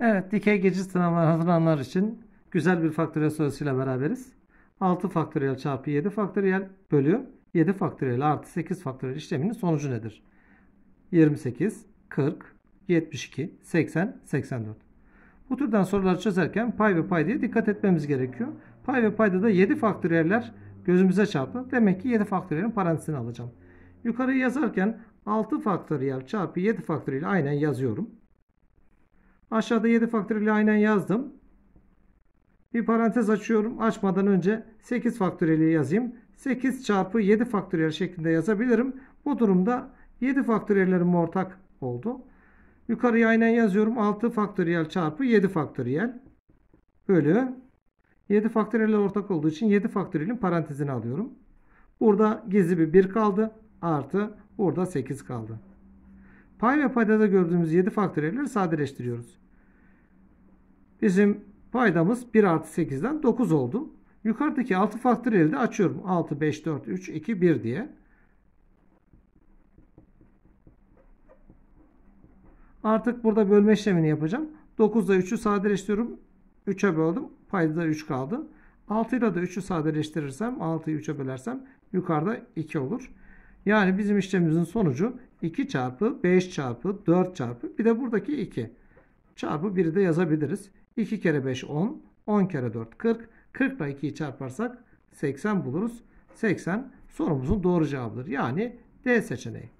Evet, dikey geçiş sınavına hazırlananlar için güzel bir faktöriyel sorusuyla beraberiz. 6 faktöriyel çarpı 7 faktöriyel bölü 7 faktöriyel artı 8 faktöriyel işleminin sonucu nedir? 28, 40, 72, 80, 84. Bu türden soruları çözerken pay ve paydaya dikkat etmemiz gerekiyor. Pay ve payda da 7 faktöriyeller gözümüze çarptı. Demek ki 7 faktöriyelin parantezini alacağım. Yukarıyı yazarken 6 faktöriyel çarpı 7 faktöriyel aynen yazıyorum. Aşağıda 7 faktöriyel aynen yazdım. Bir parantez açıyorum. Açmadan önce 8 faktöriyeli yazayım. 8 çarpı 7 faktöriyel şeklinde yazabilirim. Bu durumda 7 faktöriyellerim ortak oldu. Yukarıya aynen yazıyorum. 6 faktöriyel çarpı 7 faktöriyel bölü 7 faktöriyeller ortak olduğu için 7 faktöriyelin parantezini alıyorum. Burada gizli bir 1 kaldı. Artı burada 8 kaldı. Pay ve paydada gördüğümüz 7 faktöriyelleri sadeleştiriyoruz. Bizim paydamız 1 artı 8'den 9 oldu. Yukarıdaki 6 faktöriyeli de açıyorum. 6, 5, 4, 3, 2, 1 diye. Artık burada bölme işlemini yapacağım. 9 ile 3'ü sadeleştiriyorum. 3'e böldüm. Payda 3 kaldı. 6 ile de 3'ü sadeleştirirsem 6'yı 3'e bölersem yukarıda 2 olur. Yani bizim işlemimizin sonucu 2 çarpı 5 çarpı 4 çarpı bir de buradaki 2 çarpı 1'i de yazabiliriz. 2 kere 5 10 10 kere 4 40 40 ile 2'yi çarparsak 80 buluruz. 80 sorumuzun doğru cevabıdır. Yani D seçeneği.